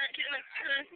not getting my turn.